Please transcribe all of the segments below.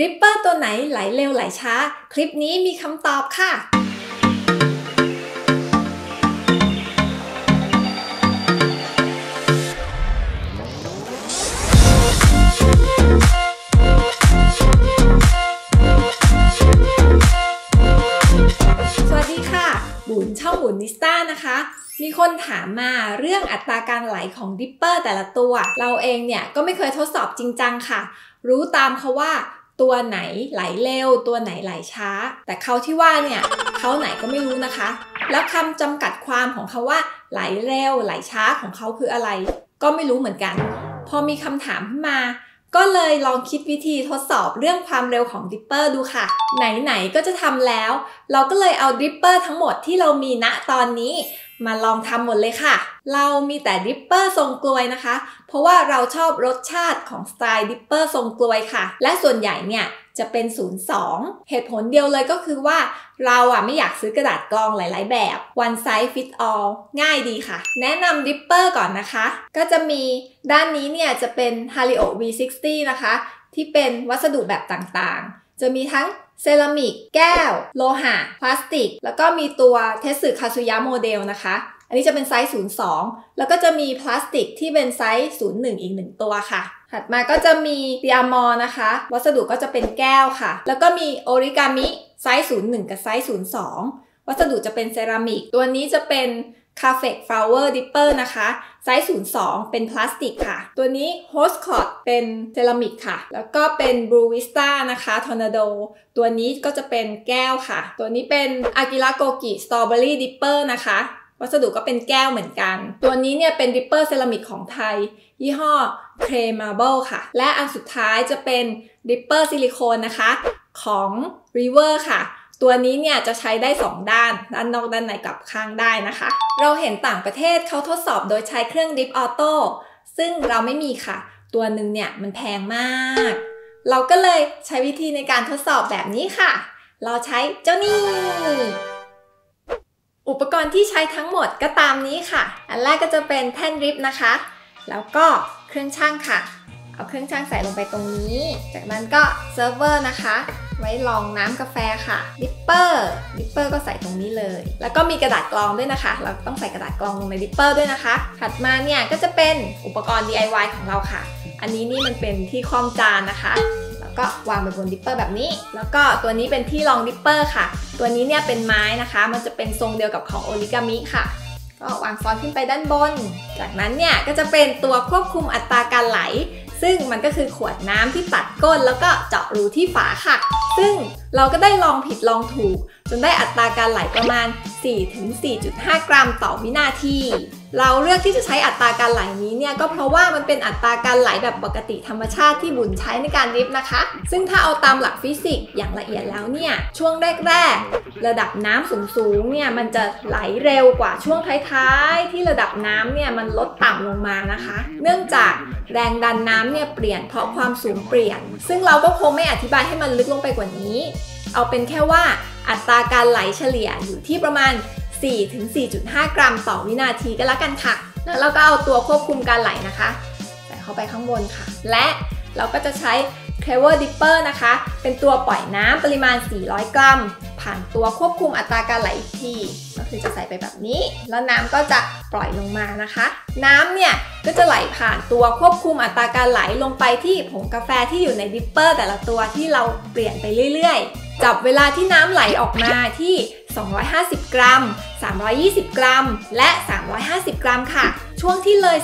dripper ตัวไหนไหลเร็วไหลช้า คลิปนี้มีคำตอบค่ะ สวัสดีค่ะ บุญช่อง BUNista นะคะมีคนถามมาเรื่องอัตราการไหลของ dripper แต่ละตัว เราเองเนี่ยก็ไม่เคยทดสอบจริงจังค่ะ รู้ตามเขาว่า ตัวไหนไหลเร็ว ตัวไหนไหลช้า แต่เขาที่ว่าเนี่ยเขาไหนก็ไม่รู้นะคะ แล้วคำจำกัดความของเขาว่า ไหลเร็ว ไหลช้าของเขาคืออะไร ก็ไม่รู้เหมือนกัน พอมีคำถามขึ้นมา ก็เลยลองคิดวิธีทดสอบเรื่องความเร็วของ dripper ดูค่ะ ไหนๆก็จะทำแล้ว เราก็เลยเอา dripper ทั้งหมดที่เรามีณตอนนี้ มาลองทำหมดเลยค่ะ เรามีแต่ dripper ทรงกรวยนะคะ เพราะว่าเราชอบรสชาติของสไตล์ dripper ทรงกรวยค่ะ และส่วนใหญ่เนี่ยจะเป็น 02 เหตุผลเดียวเลยก็คือว่าเราอะไม่อยากซื้อกระดาษกรองหลาย ๆ แบบ one size fit all ง่ายดีค่ะ แนะนำ dripper ก่อนนะคะ ก็จะมีด้านนี้เนี่ยจะเป็น Hario V60 นะคะ ที่เป็นวัสดุแบบต่างๆ จะมีทั้ง เซรามิก แก้ว โลหะ พลาสติก แล้วก็มีตัว Tetsu Kasuya Model นะคะ อันนี้จะเป็นไซส์ 02 แล้วก็จะมีพลาสติกที่เป็นไซส์ 01 อีก 1 ตัวค่ะ ถัดมาก็จะมีดิอามอนะคะ วัสดุก็จะเป็นแก้วค่ะ แล้วก็มี Origami ไซส์ 01 กับไซส์ 02 วัสดุจะเป็นเซรามิก ตัวนี้จะเป็น c a f e Flower Dipper นะคะ ไซส์ 02 เป็นพลาสติกค่ะ ตัวนี้ Host c o t เป็นเซรามิกค่ะ แล้วก็เป็น Blue Vista นะคะ Tornado ตัวนี้ก็จะเป็นแก้วค่ะ ตัวนี้เป็น Akira Goki Strawberry Dripper นะคะ วัสดุก็เป็นแก้วเหมือนกัน ตัวนี้เนี่ยเป็น dripper เซรามิกของไทย ยี่ห้อ c r e m a b l e ค่ะ และอันสุดท้ายจะเป็น dripper ซิลิโคนนะคะ ของ River ค่ะ ตัวนี้เนี่ยจะใช้ได้ 2 ด้าน ด้านนอกด้านในกลับข้างได้นะคะ เราเห็นต่างประเทศเขาทดสอบโดยใช้เครื่อง drip auto ซึ่งเราไม่มีค่ะ ตัวหนึ่งเนี่ยมันแพงมาก เราก็เลยใช้วิธีในการทดสอบแบบนี้ค่ะ เราใช้เจ้านี่อุปกรณ์ที่ใช้ทั้งหมดก็ตามนี้ค่ะ อันแรกก็จะเป็นแท่น drip นะคะ แล้วก็เครื่องชั่งค่ะ เอาเครื่องชั่งใส่ลงไปตรงนี้ จากนั้นก็เซิร์ฟเวอร์นะคะ ไว้รองน้ำกาแฟค่ะ dripper dripper ก็ใส่ตรงนี้เลย แล้วก็มีกระดาษกรองด้วยนะคะ เราต้องใส่กระดาษกรองลงใน dripper ด้วยนะคะ ถัดมาเนี่ยก็จะเป็นอุปกรณ์ DIY ของเราค่ะ อันนี้นี่มันเป็นที่คล้องจานนะคะแล้วก็วางไปบน dripper แบบนี้ แล้วก็ตัวนี้เป็นที่รอง dripper ค่ะ ตัวนี้เนี่ยเป็นไม้นะคะ มันจะเป็นทรงเดียวกับของ Origami ค่ะ ก็วางซ้อนขึ้นไปด้านบน จากนั้นเนี่ยก็จะเป็นตัวควบคุมอัตราการไหล ซึ่งมันก็คือขวดน้ำที่ตัดก้นแล้วก็เจาะรูที่ฝาค่ะ ซึ่งเราก็ได้ลองผิดลองถูก จนได้อัตราการไหลประมาณ 4-4.5 กรัมต่อวินาที เราเลือกที่จะใช้อัตราการไหลนี้เนี่ยก็เพราะว่ามันเป็นอัตราการไหลแบบปกติธรรมชาติที่บุญใช้ในการดริฟนะคะ ซึ่งถ้าเอาตามหลักฟิสิกส์อย่างละเอียดแล้วเนี่ยช่วงแรกๆ ระดับน้ำสูงๆเนี่ยมันจะไหลเร็วกว่าช่วงท้ายๆ ที่ระดับน้ำเนี่ยมันลดต่ำลงมานะคะ เนื่องจากแรงดันน้ำเนี่ยเปลี่ยนเพราะความสูงเปลี่ยน ซึ่งเราก็คงไม่อธิบายให้มันลึกลงไปกว่านี้ เอาเป็นแค่ว่าอัตราการไหลเฉลี่ยอยู่ที่ประมาณ 4-4.5 กรัมต่อวินาทีก็แล้วกันค่ะ แล้วเราก็เอาตัวควบคุมการไหลนะคะ ใส่เข้าไปข้างบนค่ะ และเราก็จะใช้ c l e v e r Dipper นะคะ เป็นตัวปล่อยน้ำปริมาณ 400 กรัม ผ่านตัวควบคุมอัตราการไหลอีกทีก็คือจะใส่ไปแบบนี้ แล้วน้ำก็จะปล่อยลงมานะคะ น้ำเนี่ยก็จะไหลผ่านตัวควบคุมอัตราการไหลลงไปที่ผงกาแฟที่อยู่ใน dripper แต่ละตัวที่เราเปลี่ยนไปเรื่อยๆ จับเวลาที่น้ำไหลออกมาที่ 250 กรัม 320 กรัม และ 350 กรัมค่ะ ช่วงที่เลย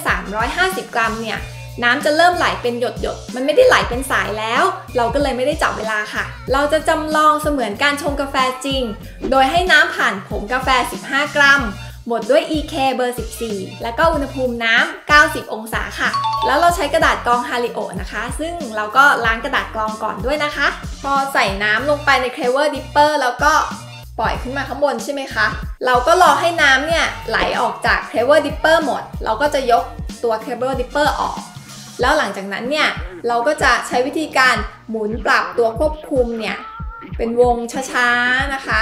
350 กรัมเนี่ย น้ำจะเริ่มไหลเป็นหยดหยดๆมันไม่ได้ไหลเป็นสายแล้ว เราก็เลยไม่ได้จับเวลาค่ะ เราจะจำลองเสมือนการชงกาแฟจริง โดยให้น้ำผ่านผงกาแฟ 15 กรัม หมดด้วย EK เบอร์ 14 แล้วก็อุณหภูมิน้ำ 90 องศาค่ะ แล้วเราใช้กระดาษกรอง Hario นะคะ ซึ่งเราก็ล้างกระดาษกรองก่อนด้วยนะคะ พอใส่น้ำลงไปใน Clever Dripper แล้วก็ปล่อยขึ้นมาข้างบนใช่ไหมคะ เราก็รอให้น้ำเนี่ยไหลออกจาก Clever Dripper หมด เราก็จะยกตัว Clever Dripper ออก แล้วหลังจากนั้นเนี่ยเราก็จะใช้วิธีการหมุนปรับตัวควบคุมเนี่ย เป็นวงช้าๆนะคะ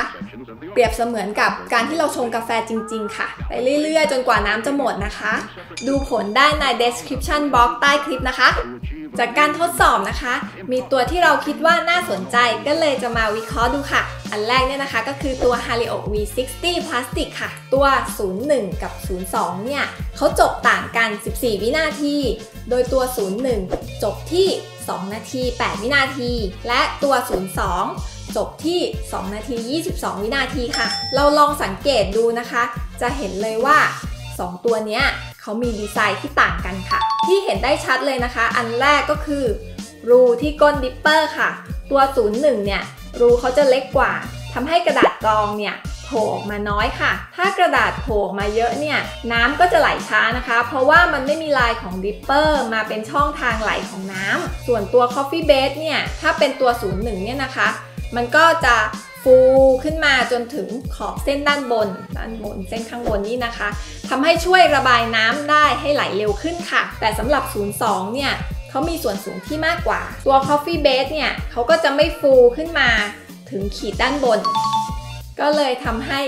เปรียบเสมือนกับการที่เราชงกาแฟจริง ๆ ค่ะ ไปเรื่อยๆ จนกว่าน้ำจะหมดนะคะ ดูผลได้ใน description box ใต้คลิปนะคะ จากการทดสอบนะคะ มีตัวที่เราคิดว่าน่าสนใจก็เลยจะมาวิเคราะห์ดูค่ะ อันแรกเนี่ยนะคะก็คือตัว h a r i o V60 Plastic ค่ะ ตัว 01 กับ 02 เนี่ยเขาจบต่างกัน 14 วินาที โดยตัว 01 จบที่ 2 นาที 8 วินาที และตัว 02 จบที่ 2 นาที 22 วินาทีค่ะ เราลองสังเกตดูนะคะ จะเห็นเลยว่า 2 ตัวเนี้ยเขามีดีไซน์ที่ต่างกันค่ะ ที่เห็นได้ชัดเลยนะคะ อันแรกก็คือ รูที่ก้น dripper ค่ะ ตัว 01 เนี่ย รูเขาจะเล็กกว่าทำให้กระดาษกรองเนี่ยโผล่ออกมาน้อยค่ะ ถ้ากระดาษโผล่ออกมาเยอะเนี่ย น้ำก็จะไหลช้านะคะ เพราะว่ามันไม่มีลายของ dripper มาเป็นช่องทางไหลของน้ำ ส่วนตัว Coffee Base เนี่ย ถ้าเป็นตัว 01 เนี่ยนะคะ มันก็จะฟูขึ้นมาจนถึงขอบเส้นด้านบน ด้านบนเส้นข้างบนนี่นะคะทำให้ช่วยระบายน้ำได้ให้ไหลเร็วขึ้นค่ะ แต่สำหรับ 02 เนี่ยเขามีส่วนสูงที่มากกว่า ตัว Coffee Base เนี่ยเขาก็จะไม่ฟูขึ้นมาถึงขีดด้านบน ก็เลยทำให้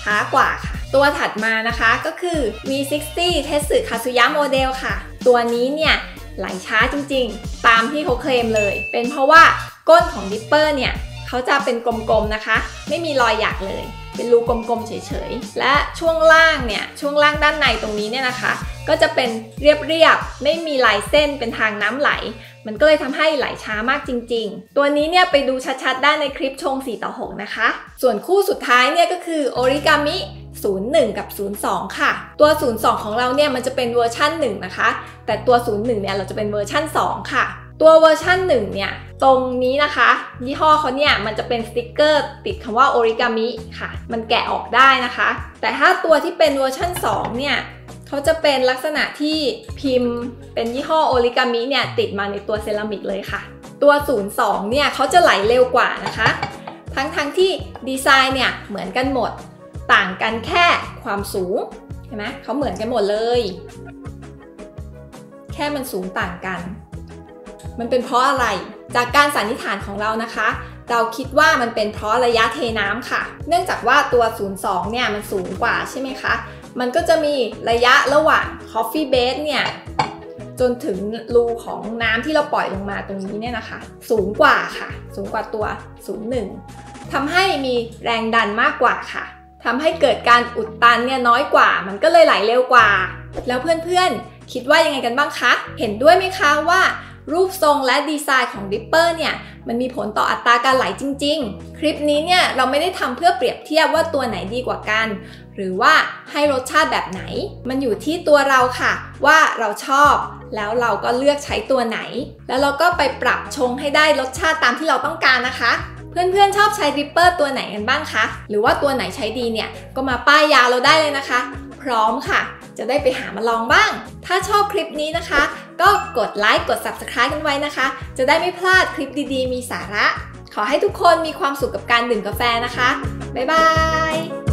ช้ากว่าค่ะ ตัวถัดมานะคะก็คือ V60 เทสึคาซุยะโมเดลค่ะ ตัวนี้เนี่ยไหลช้าจริงๆ ตามที่เขาเคลมเลย เป็นเพราะว่าก้นของ dripper เนี่ย เขาจะเป็นกลมๆนะคะ ไม่มีรอยหยักเลย เป็นรูกลมๆเฉยๆ และช่วงล่างเนี่ย ช่วงล่างด้านในตรงนี้เนี่ยนะคะ ก็จะเป็นเรียบๆ ไม่มีลายเส้นเป็นทางน้ำไหล มันก็เลยทำให้ไหลช้ามากจริง ๆ ตัวนี้เนี่ยไปดูชัดๆ ได้ในคลิปชง 4 ต่อ 6 นะคะ ส่วนคู่สุดท้ายเนี่ยก็คือ Origami 01 กับ 02 ค่ะ ตัว 02 ของเราเนี่ยมันจะเป็นเวอร์ชั่น 1 นะคะ แต่ตัว 01 เนี่ยเราจะเป็นเวอร์ชั่น 2 ค่ะ ตัวเวอร์ชั่น1เนี่ยตรงนี้นะคะ ยี่ห้อเขาเนี่ยมันจะเป็นสติกเกอร์ติดคำว่า Origami ค่ะ มันแกะออกได้นะคะ แต่ถ้าตัวที่เป็นเวอร์ชัน2เนี่ยเขาจะเป็นลักษณะที่พิมพ์เป็นยี่ห้อ Origami เนี่ยติดมาในตัวเซรามิกเลยค่ะ ตัว 02 เนี่ยเขาจะไหลเร็วกว่านะคะ ทั้งทั้งที่ดีไซน์เนี่ยเหมือนกันหมด ต่างกันแค่ความสูงเห็นไหมเขาเหมือนกันหมดเลย แค่มันสูงต่างกัน มันเป็นเพราะอะไร จากการสันนิษฐานของเรานะคะ เราคิดว่ามันเป็นเพราะระยะเทน้ำค่ะ เนื่องจากว่าตัว 02 เนี่ยมันสูงกว่าใช่ไหมคะ มันก็จะมีระยะระหว่าง Coffee Base เนี่ยจนถึงรูของน้ำที่เราปล่อยลงมาตรงนี้เนี่ยนะคะ สูงกว่าค่ะ สูงกว่าตัว 01ทำให้มีแรงดันมากกว่าค่ะทำให้เกิดการอุดตันเนี่ยน้อยกว่า มันก็เลยไหลเร็วกว่า แล้วเพื่อนๆ คิดว่ายังไงกันบ้างคะ เห็นด้วยไหมคะว่า รูปทรงและดีไซน์ของดิปเปอร์เนี่ยมันมีผลต่ออัตราการไหลจริง ๆ คลิปนี้เนี่ยเราไม่ได้ทำเพื่อเปรียบเทียบว่าตัวไหนดีกว่ากัน หรือว่าให้รสชาติแบบไหน มันอยู่ที่ตัวเราค่ะ ว่าเราชอบ แล้วเราก็เลือกใช้ตัวไหน แล้วเราก็ไปปรับชงให้ได้รสชาติตามที่เราต้องการนะคะเพื่อนๆ ชอบใช้ dripper ตัวไหนกันบ้างคะ หรือว่าตัวไหนใช้ดีเนี่ย ก็มาป้ายยาเราได้เลยนะคะ พร้อมค่ะ จะได้ไปหามาลองบ้าง ถ้าชอบคลิปนี้นะคะ ก็กดไลค์กด Subscribe กันไว้นะคะ จะได้ไม่พลาดคลิปดีๆ มีสาระ ขอให้ทุกคนมีความสุขกับการดื่มกาแฟนะคะ บ๊ายบาย